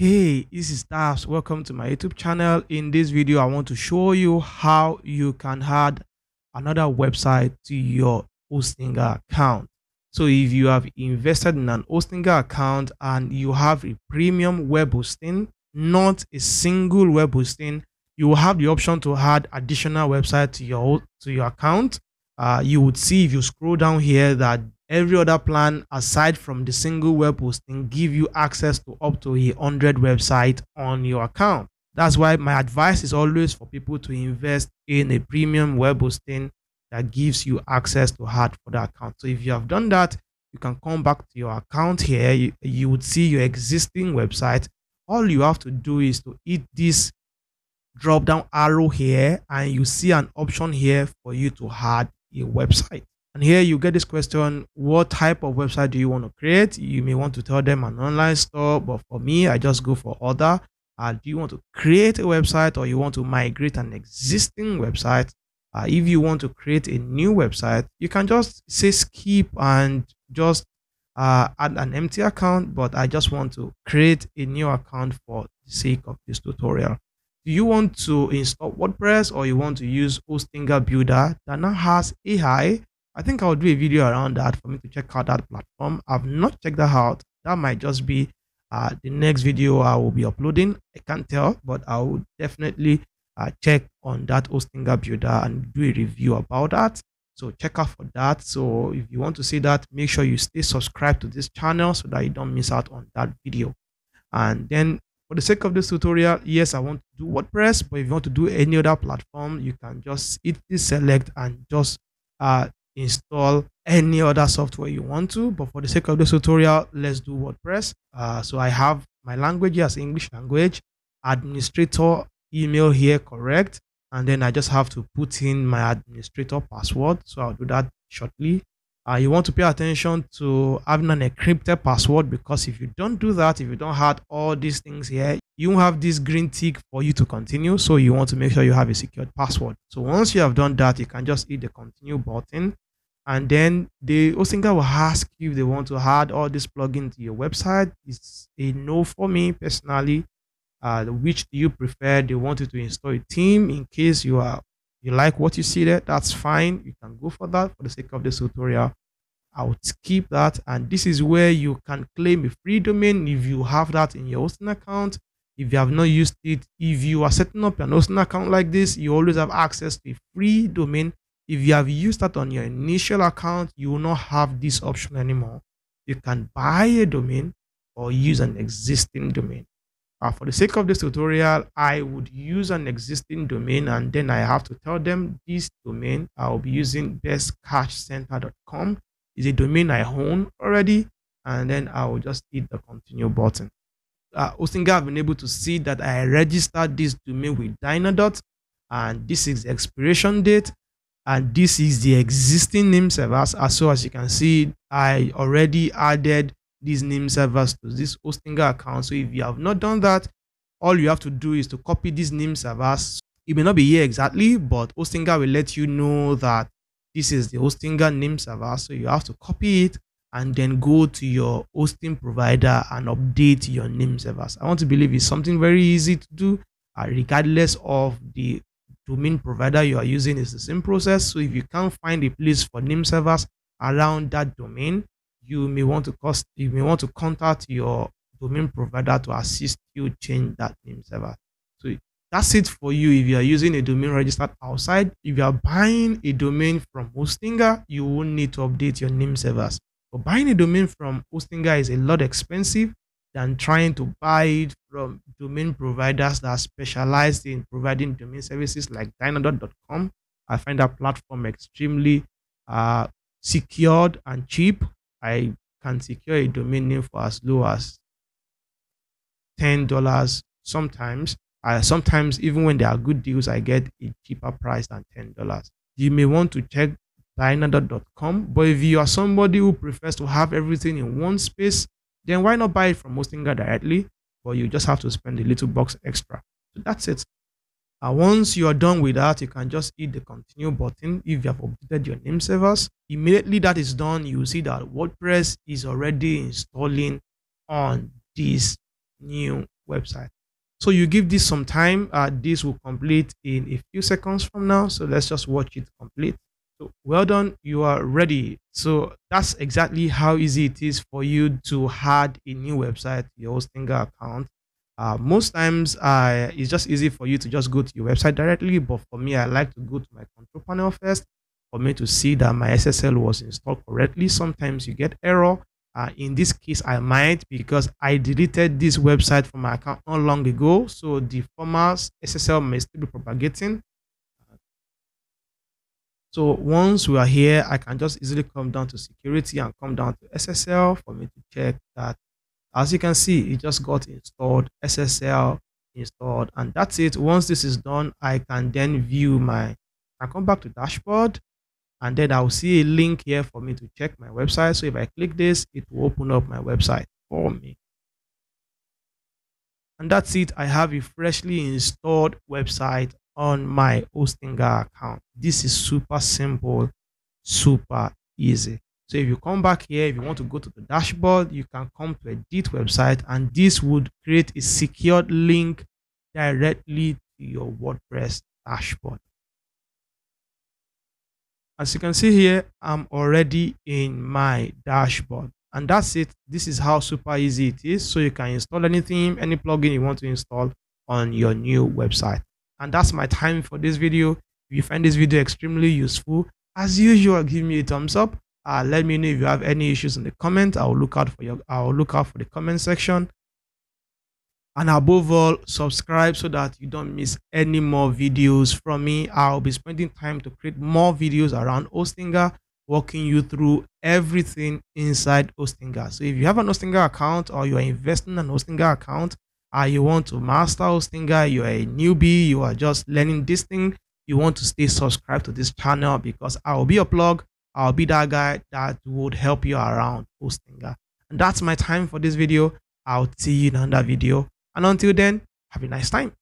Hey, this is Daps. Welcome to my YouTube channel. In this video, I want to show you how you can add another website to your Hostinger account. So if you have invested in an Hostinger account and you have a premium web hosting, not a single web hosting, you will have the option to add additional website to your to your account. Uh, you would see if you scroll down here that Every other plan aside from the single web hosting give you access to up to a hundred websites on your account. That's why my advice is always for people to invest in a premium web hosting that gives you access to hard for the account. So if you have done that, you can come back to your account here. You, you would see your existing website. All you have to do is to hit this drop down arrow here and you see an option here for you to add a website. And here you get this question, what type of website do you want to create? You may want to tell them an online store, but for me, I just go for other. Uh, do you want to create a website or you want to migrate an existing website? Uh, if you want to create a new website, you can just say skip and just uh, add an empty account, but I just want to create a new account for the sake of this tutorial. Do you want to install WordPress or you want to use Hostinger Builder that now has AI I think I'll do a video around that for me to check out that platform. I've not checked that out. That might just be uh, the next video I will be uploading. I can't tell, but I will definitely uh, check on that Hostinger builder and do a review about that. So check out for that. So if you want to see that, make sure you stay subscribed to this channel so that you don't miss out on that video. And then for the sake of this tutorial, yes, I want to do WordPress, but if you want to do any other platform, you can just hit this select and just uh, install any other software you want to but for the sake of this tutorial let's do wordpress. Uh, so i have my language as english language administrator email here correct and then i just have to put in my administrator password. So i'll do that shortly. Uh, you want to pay attention to having an encrypted password because if you don't do that if you don't have all these things here you won't have this green tick for you to continue. So you want to make sure you have a secured password. So once you have done that you can just hit the continue button and then the Hostinger will ask you if they want to add all this plugin to your website. It's a no for me personally. Uh, which do you prefer? They want you to install a theme in case you are you like what you see there. That's fine. You can go for that for the sake of this tutorial. I would skip that, and this is where you can claim a free domain if you have that in your hosting account. If you have not used it, if you are setting up an hosting account like this, you always have access to a free domain if you have used that on your initial account, you will not have this option anymore. You can buy a domain or use an existing domain. Uh, for the sake of this tutorial, I would use an existing domain and then I have to tell them this domain I'll be using bestcashcenter.com is a domain I own already and then I will just hit the continue button. Uh, Hostinger have been able to see that I registered this domain with Dynadot and this is the expiration date and this is the existing name servers as so as you can see i already added these name servers to this hostinger account. So if you have not done that all you have to do is to copy these name servers it may not be here exactly but hostinger will let you know that this is the hostinger name server so you have to copy it and then go to your hosting provider and update your name servers i want to believe it's something very easy to do uh, regardless of the domain provider you are using is the same process. So if you can't find a place for name servers around that domain, you may want to cost you may want to contact your domain provider to assist you change that name server. So that's it for you if you are using a domain registered outside. If you are buying a domain from Hostinger, you won't need to update your name servers. But buying a domain from Hostinger is a lot expensive than trying to buy it from domain providers that are specialized in providing domain services like dynadot.com. I find that platform extremely uh, secured and cheap. I can secure a domain name for as low as $10 sometimes. Uh, sometimes, even when there are good deals, I get a cheaper price than $10. You may want to check dynadot.com, but if you are somebody who prefers to have everything in one space, then why not buy it from Hostinger directly? But you just have to spend a little box extra. So that's it. Once you are done with that, you can just hit the continue button if you have updated your name servers. Immediately that is done, you see that WordPress is already installing on this new website. So you give this some time. Uh, this will complete in a few seconds from now. So let's just watch it complete. So well done, you are ready. So that's exactly how easy it is for you to add a new website to your Hostinger account. Uh, most times, uh, it's just easy for you to just go to your website directly. But for me, I like to go to my control panel first for me to see that my SSL was installed correctly. Sometimes you get error. Uh, in this case, I might because I deleted this website from my account not long ago. So the former SSL may still be propagating. So once we are here, I can just easily come down to security and come down to SSL for me to check that. As you can see, it just got installed, SSL installed, and that's it. Once this is done, I can then view my, I come back to dashboard, and then I'll see a link here for me to check my website. So if I click this, it will open up my website for me. And that's it. I have a freshly installed website on my Hostinger account. This is super simple, super easy. So if you come back here, if you want to go to the dashboard, you can come to edit website and this would create a secured link directly to your WordPress dashboard. As you can see here, I'm already in my dashboard and that's it. This is how super easy it is. So you can install anything, any plugin you want to install on your new website. And that's my time for this video. If you find this video extremely useful, as usual, give me a thumbs up. Uh, let me know if you have any issues in the comment. I'll look out for your I'll look out for the comment section. And above all, subscribe so that you don't miss any more videos from me. I'll be spending time to create more videos around Hostinger, walking you through everything inside Hostinger. So if you have an Hostinger account or you are investing in an Hostinger account, uh, you want to master Hostinger, you're a newbie, you are just learning this thing, you want to stay subscribed to this channel because I'll be a blog, I'll be that guy that would help you around Hostinger. And that's my time for this video. I'll see you in another video. And until then, have a nice time.